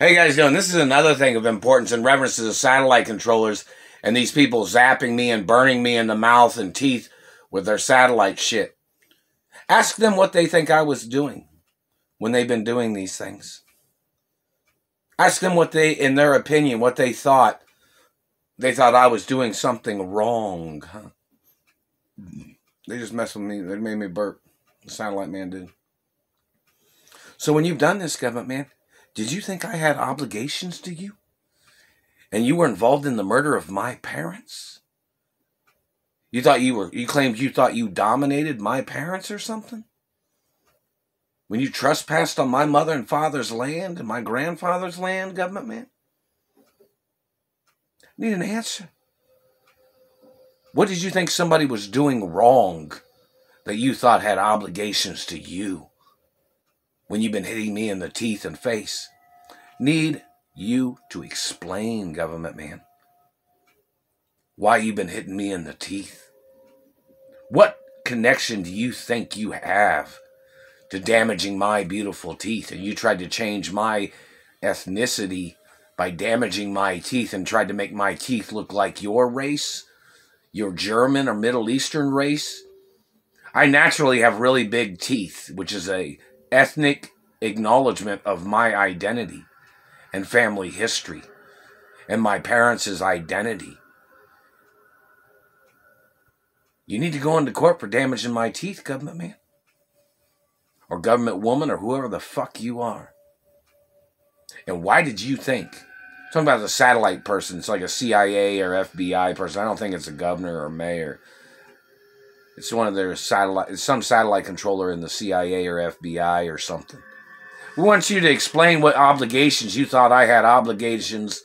You guys doing? This is another thing of importance in reference to the satellite controllers and these people zapping me and burning me in the mouth and teeth with their satellite shit. Ask them what they think I was doing when they've been doing these things. Ask them what they, in their opinion, what they thought. They thought I was doing something wrong. Huh? They just messed with me. They made me burp. The satellite man did. So when you've done this, government man, did you think I had obligations to you? And you were involved in the murder of my parents? You thought you were, you claimed you thought you dominated my parents or something? When you trespassed on my mother and father's land and my grandfather's land, government man? Need an answer. What did you think somebody was doing wrong that you thought had obligations to you? When you've been hitting me in the teeth and face. Need you to explain, government man, why you've been hitting me in the teeth. What connection do you think you have to damaging my beautiful teeth? And you tried to change my ethnicity by damaging my teeth and tried to make my teeth look like your race, your German or Middle Eastern race. I naturally have really big teeth, which is a ethnic acknowledgement of my identity and family history and my parents' identity. You need to go into court for damaging my teeth, government man. Or government woman, or whoever the fuck you are. And why did you think? Talking about the satellite person, it's like a CIA or FBI person. I don't think it's a governor or mayor. It's one of their satellite, it's some satellite controller in the CIA or FBI or something. We want you to explain what obligations you thought I had obligations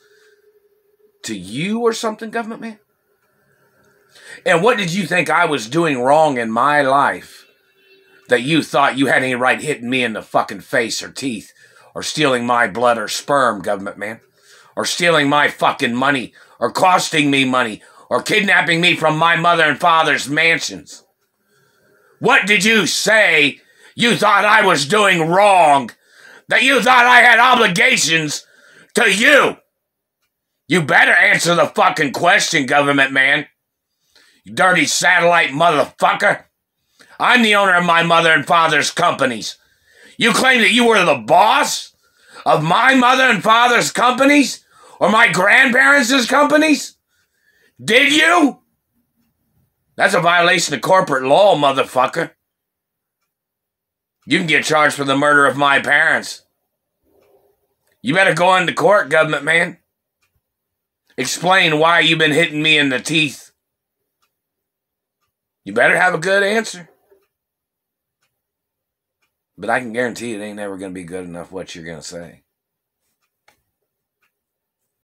to you or something, government man. And what did you think I was doing wrong in my life that you thought you had any right hitting me in the fucking face or teeth or stealing my blood or sperm, government man? Or stealing my fucking money or costing me money or kidnapping me from my mother and father's mansions. What did you say you thought I was doing wrong? That you thought I had obligations to you? You better answer the fucking question, government man. You dirty satellite motherfucker. I'm the owner of my mother and father's companies. You claim that you were the boss of my mother and father's companies? Or my grandparents' companies? Did you? That's a violation of corporate law, motherfucker. You can get charged for the murder of my parents. You better go into court, government man. Explain why you've been hitting me in the teeth. You better have a good answer. But I can guarantee it ain't never going to be good enough what you're going to say.